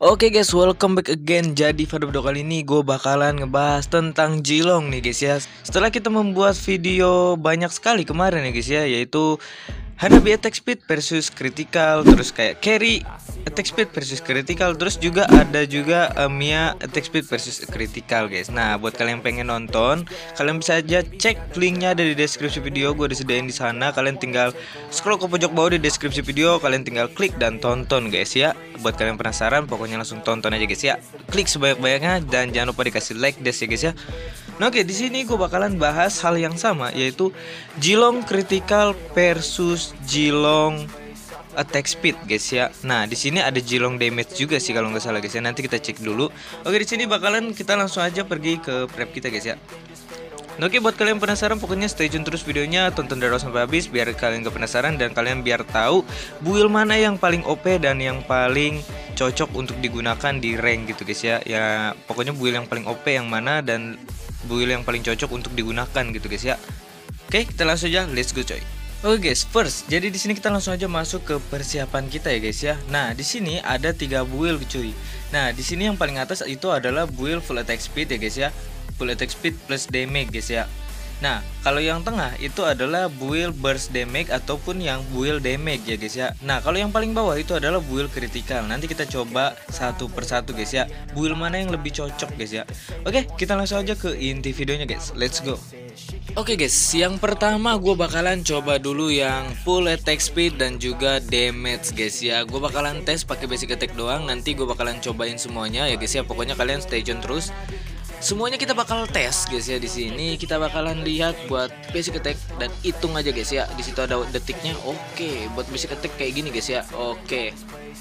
Oke guys, welcome back again. Jadi pada video kali ini gue bakalan ngebahas tentang Jilong nih guys ya. Setelah kita membuat video banyak sekali kemarin ya guys ya, yaitu Hanabi attack speed versus critical, terus kayak carry attack speed versus critical, terus juga ada juga uh, Mia attack speed versus critical guys. Nah, buat kalian yang pengen nonton, kalian bisa aja cek linknya ada di deskripsi video, gue disediain di sana. Kalian tinggal scroll ke pojok bawah di deskripsi video, kalian tinggal klik dan tonton guys ya. Buat kalian penasaran, pokoknya langsung tonton aja guys ya. Klik sebanyak-banyaknya dan jangan lupa dikasih like des ya guys ya. Nah, oke, di sini gue bakalan bahas hal yang sama yaitu Jilong critical versus Jilong attack speed guys ya. Nah, di sini ada Jilong damage juga sih kalau nggak salah guys ya. Nanti kita cek dulu. Oke, di sini bakalan kita langsung aja pergi ke prep kita guys ya. Nah, Oke buat kalian penasaran pokoknya stay tune terus videonya tonton dari awal sampai habis biar kalian gak penasaran dan kalian biar tahu build mana yang paling OP dan yang paling cocok untuk digunakan di rank gitu guys ya ya pokoknya build yang paling OP yang mana dan build yang paling cocok untuk digunakan gitu guys ya. Oke kita langsung aja. Let's go coy. Oke guys, first, jadi di sini kita langsung aja masuk ke persiapan kita ya guys ya. Nah, di sini ada tiga build cuy. Nah, di sini yang paling atas itu adalah build full attack speed ya guys ya. Full attack speed plus damage guys ya Nah, kalau yang tengah itu adalah build burst damage ataupun yang build damage ya guys ya. Nah, kalau yang paling bawah itu adalah build critical. Nanti kita coba satu persatu guys ya. Build mana yang lebih cocok guys ya. Oke, kita langsung aja ke inti videonya guys. Let's go. Oke guys, yang pertama gue bakalan coba dulu yang full attack speed dan juga damage guys ya. Gue bakalan tes pakai basic attack doang. Nanti gue bakalan cobain semuanya ya guys ya. Pokoknya kalian stay tune terus semuanya kita bakal tes guys ya di sini. Kita bakalan lihat buat basic attack dan hitung aja guys ya. Di situ ada detiknya. Oke buat basic attack kayak gini guys ya. Oke.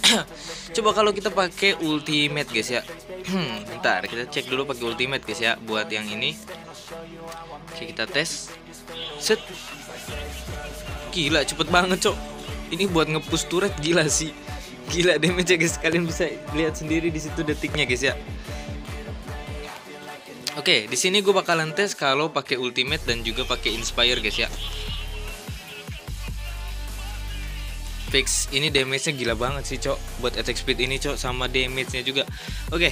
Coba kalau kita pakai ultimate guys ya. Bentar kita cek dulu pakai ultimate guys ya buat yang ini. Oke kita tes. Set. Gila cepet banget cok. Ini buat ngepush turret gila sih. Gila damage guys. Kalian bisa lihat sendiri di situ detiknya guys ya Oke, di sini gue bakalan tes kalau pakai ultimate dan juga pakai inspire guys ya. Fix ini damage-nya gila banget sih, Cok. Buat attack speed ini, Cok, sama damage-nya juga. Oke.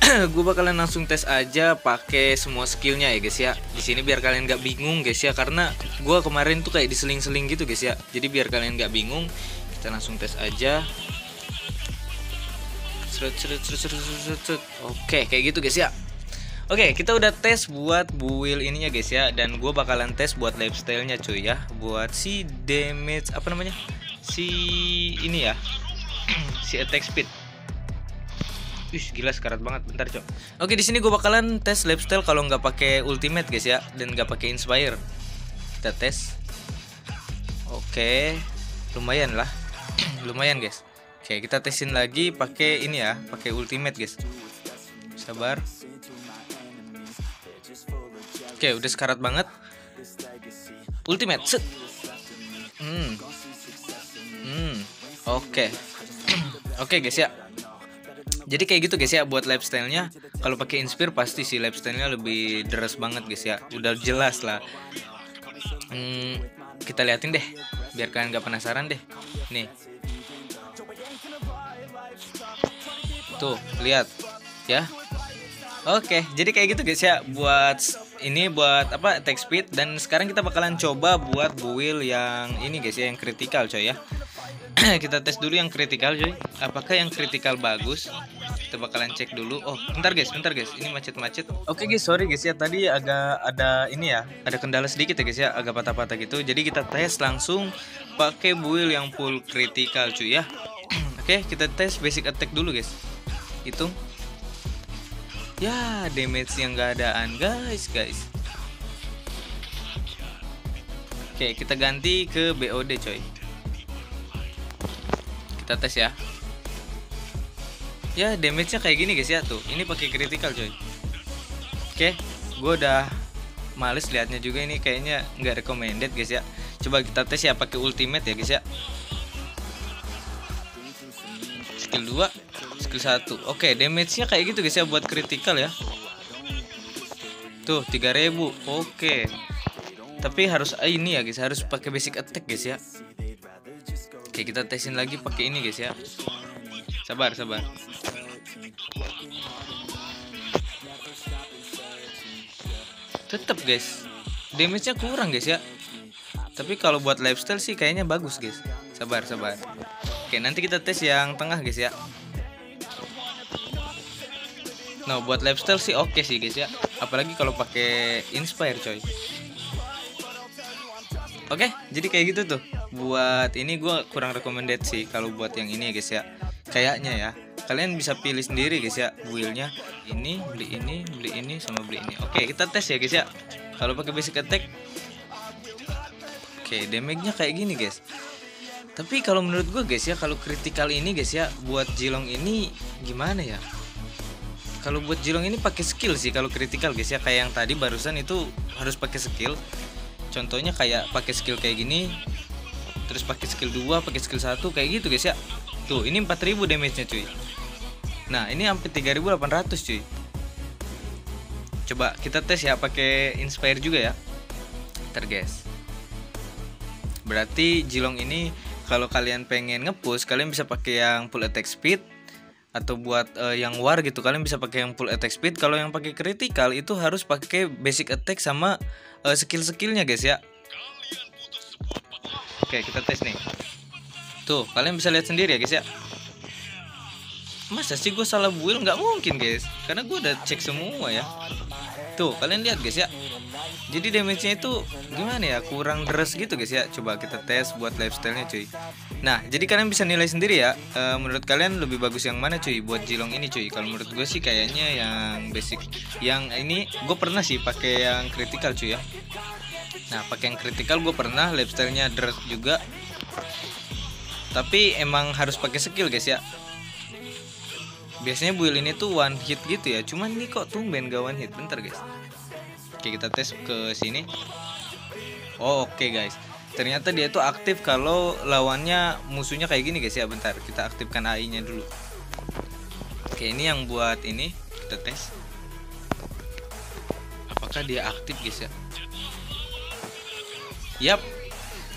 gue bakalan langsung tes aja pakai semua skillnya ya guys ya di sini biar kalian gak bingung guys ya karena gue kemarin tuh kayak diseling-seling gitu guys ya jadi biar kalian gak bingung kita langsung tes aja oke kayak gitu guys ya Oke, okay, kita udah tes buat build ininya guys ya. Dan gue bakalan tes buat lifestyle-nya cuy ya. Buat si damage, apa namanya? Si ini ya. Si attack speed. Wih gila sekarat banget. Bentar cok. Oke di sini gue bakalan tes lifestyle kalau nggak pakai ultimate guys ya. Dan nggak pakai inspire. Kita tes. Oke. Lumayan lah. Lumayan guys. Oke kita tesin lagi pakai ini ya. Pakai ultimate guys. Sabar Oke, udah sekarat banget. Ultimate. Hmm. Hmm. Oke. Oke guys ya. Jadi kayak gitu guys ya buat lifestyle-nya. Kalau pakai Inspire pasti sih lifestyle-nya lebih deras banget guys ya. Udah jelas lah. Hmm, kita liatin deh biar kalian gak penasaran deh. Nih. Tuh, lihat ya. Oke, jadi kayak gitu guys ya buat ini buat apa attack speed dan sekarang kita bakalan coba buat build yang ini guys ya yang kritikal coy ya. kita tes dulu yang kritikal coy. Apakah yang kritikal bagus? Kita bakalan cek dulu. Oh, bentar guys, bentar guys. Ini macet-macet. Oke guys, sorry guys ya tadi agak ada ini ya, ada kendala sedikit ya guys ya, agak patah-patah gitu. Jadi kita tes langsung pakai build yang full kritikal cuy ya. Oke, kita tes basic attack dulu guys. Hitung Ya, damage yang gak adaan, guys, guys. Oke, kita ganti ke BOD, coy. Kita tes ya. Ya, damage-nya kayak gini, guys ya, tuh. Ini pakai critical, coy. Oke, gue udah males liatnya juga ini kayaknya nggak recommended, guys ya. Coba kita tes ya pakai ultimate ya, guys ya. Skill 2 skill 1 oke damage nya kayak gitu guys ya buat critical ya. Tuh 3000 oke. Tapi harus ah, ini ya guys harus pakai basic attack guys ya. Oke kita tesin lagi pakai ini guys ya. Sabar sabar. Tetap guys damage nya kurang guys ya. Tapi kalau buat lifestyle sih kayaknya bagus guys. Sabar sabar. Oke nanti kita tes yang tengah guys ya Nah buat lifestyle sih oke okay sih guys ya Apalagi kalau pakai inspire coy Oke, okay, jadi kayak gitu tuh. Buat ini gue kurang recommended sih kalau buat yang ini ya guys ya. Kayaknya ya. Kalian bisa pilih sendiri guys ya wheelnya. Ini, beli ini, beli ini, sama beli ini. Oke, okay, kita tes ya guys ya. Kalau pakai basic attack, oke, okay, damage-nya kayak gini guys. Tapi kalau menurut gue guys ya, kalau critical ini guys ya, buat Jilong ini gimana ya? Kalau buat Jilong ini pakai skill sih kalau critical guys ya, kayak yang tadi barusan itu harus pakai skill. Contohnya kayak pakai skill kayak gini terus pakai skill 2 pakai skill 1 kayak gitu guys ya. Tuh ini 4000 damage nya cuy. Nah ini sampai 3800 cuy. Coba kita tes ya pakai inspire juga ya. Ntar guys. Berarti jilong ini kalau kalian pengen ngepush kalian bisa pakai yang full attack speed atau buat uh, yang war gitu kalian bisa pakai yang full attack speed. Kalau yang pakai critical itu harus pakai basic attack sama uh, skill-skillnya guys ya. Oke kita tes nih. Tuh kalian bisa lihat sendiri ya guys ya. Masa sih gue salah build? Nggak mungkin guys. Karena gue udah cek semua ya tuh kalian lihat guys ya. Jadi damage-nya itu gimana ya? Kurang deras gitu guys ya. Coba kita tes buat lifestyle-nya cuy. Nah jadi kalian bisa nilai sendiri ya. E, menurut kalian lebih bagus yang mana cuy? Buat jilong ini cuy. Kalau menurut gue sih kayaknya yang basic yang ini gue pernah sih pakai yang critical cuy ya. Nah pakai yang critical gue pernah lifestyle-nya deras juga. Tapi emang harus pakai skill guys ya biasanya build ini tuh one hit gitu ya. Cuman ini kok tumben gak one hit? Bentar guys. Oke kita tes ke sini. Oh oke okay, guys. Ternyata dia itu aktif kalau lawannya musuhnya kayak gini guys. Ya Bentar. Kita aktifkan AI nya dulu. Oke ini yang buat ini. Kita tes. Apakah dia aktif guys ya? Yap.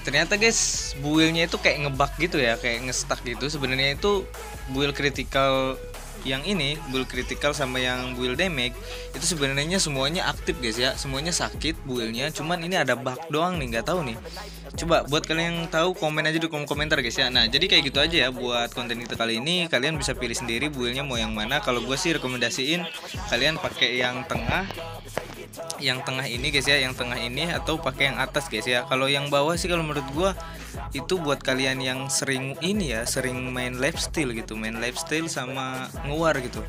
Ternyata guys buildnya itu kayak ngebug gitu ya. Kayak ngestak gitu. Sebenarnya itu build critical yang ini build critical sama yang build damage itu sebenarnya semuanya aktif guys ya. Semuanya sakit buildnya cuman ini ada bug doang nih nggak tahu nih. Coba buat kalian yang tahu komen aja di kolom komentar guys ya. Nah jadi kayak gitu aja ya buat konten kita kali ini. Kalian bisa pilih sendiri buildnya mau yang mana. Kalau gue sih rekomendasiin kalian pakai yang tengah yang tengah ini guys ya yang tengah ini atau pakai yang atas guys ya. Kalau yang bawah sih kalau menurut gua itu buat kalian yang sering ini ya sering main lifestyle gitu main lifestyle sama nguar gitu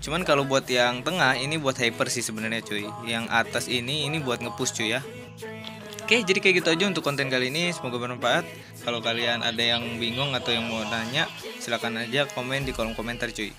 cuman kalau buat yang tengah ini buat hyper sih sebenarnya cuy yang atas ini ini buat ngepush cuy ya Oke, jadi kayak gitu aja untuk konten kali ini. Semoga bermanfaat. Kalau kalian ada yang bingung atau yang mau nanya, silahkan aja komen di kolom komentar cuy.